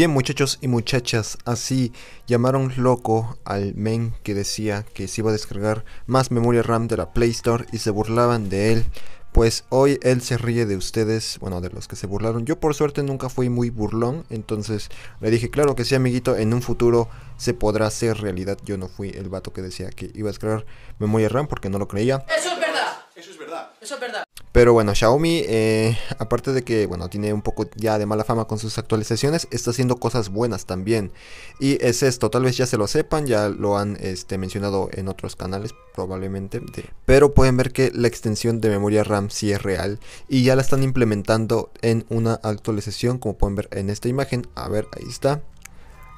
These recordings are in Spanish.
Bien muchachos y muchachas, así llamaron loco al men que decía que se iba a descargar más memoria RAM de la Play Store y se burlaban de él. Pues hoy él se ríe de ustedes, bueno, de los que se burlaron. Yo por suerte nunca fui muy burlón, entonces le dije, claro que sí, amiguito, en un futuro se podrá hacer realidad. Yo no fui el vato que decía que iba a descargar memoria RAM porque no lo creía. Eso es verdad. Eso es verdad. Eso es verdad. Pero bueno, Xiaomi, eh, aparte de que, bueno, tiene un poco ya de mala fama con sus actualizaciones, está haciendo cosas buenas también. Y es esto, tal vez ya se lo sepan, ya lo han este, mencionado en otros canales probablemente. pero pueden ver que la extensión de memoria RAM sí es real y ya la están implementando en una actualización, como pueden ver en esta imagen. A ver, ahí está.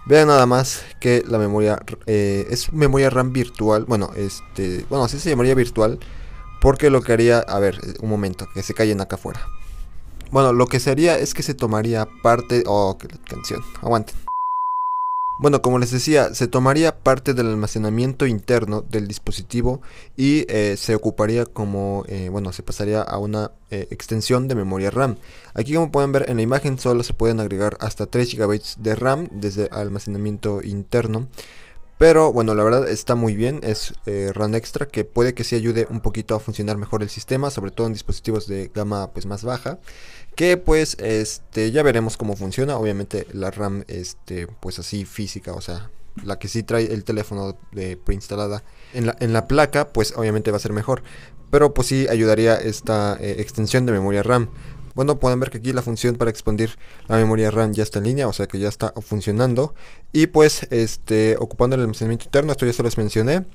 Vean nada más que la memoria eh, es memoria RAM virtual. Bueno, este, bueno, así se llamaría virtual porque lo que haría, a ver, un momento, que se callen acá afuera. Bueno, lo que sería es que se tomaría parte... Oh, qué canción, aguanten. Bueno, como les decía, se tomaría parte del almacenamiento interno del dispositivo y eh, se ocuparía como, eh, bueno, se pasaría a una eh, extensión de memoria RAM. Aquí como pueden ver en la imagen solo se pueden agregar hasta 3 GB de RAM desde almacenamiento interno. Pero bueno, la verdad está muy bien, es eh, RAM extra que puede que sí ayude un poquito a funcionar mejor el sistema, sobre todo en dispositivos de gama pues más baja. Que pues este ya veremos cómo funciona, obviamente la RAM este pues así física, o sea, la que sí trae el teléfono de preinstalada en la, en la placa, pues obviamente va a ser mejor. Pero pues sí ayudaría esta eh, extensión de memoria RAM. Bueno, pueden ver que aquí la función para expandir la memoria RAM ya está en línea, o sea que ya está funcionando. Y pues, este, ocupando el almacenamiento interno, esto ya se los mencioné.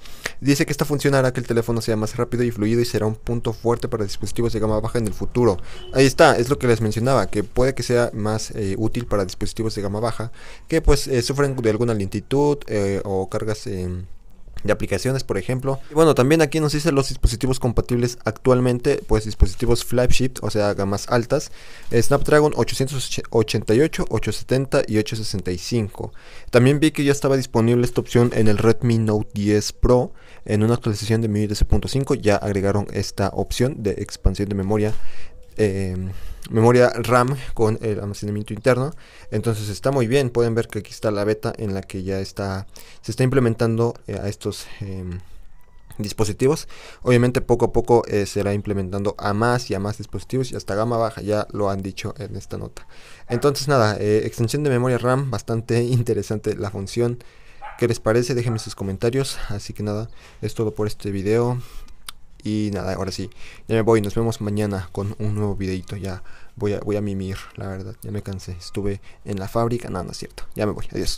Dice que esta función hará que el teléfono sea más rápido y fluido y será un punto fuerte para dispositivos de gama baja en el futuro. Ahí está, es lo que les mencionaba, que puede que sea más eh, útil para dispositivos de gama baja, que pues eh, sufren de alguna lentitud eh, o cargas de aplicaciones, por ejemplo. Y bueno, también aquí nos dice los dispositivos compatibles actualmente, pues dispositivos flagship, o sea, gamas altas, Snapdragon 888, 870 y 865. También vi que ya estaba disponible esta opción en el Redmi Note 10 Pro. En una actualización de MIUI 12.5 ya agregaron esta opción de expansión de memoria Em, memoria RAM con el almacenamiento interno. Entonces está muy bien. Pueden ver que aquí está la beta en la que ya está se está implementando eh, a estos em, dispositivos. Obviamente poco a poco eh, se irá implementando a más y a más dispositivos y hasta gama baja, ya lo han dicho en esta nota. Entonces nada, eh, extensión de memoria RAM, bastante interesante la función. ¿Qué les parece? Déjenme sus comentarios. Así que nada, es todo por este video. Y nada, ahora sí, ya me voy, nos vemos mañana con un nuevo videito, ya voy a, voy a mimir, la verdad, ya me cansé, estuve en la fábrica, no, no es cierto, ya me voy, adiós.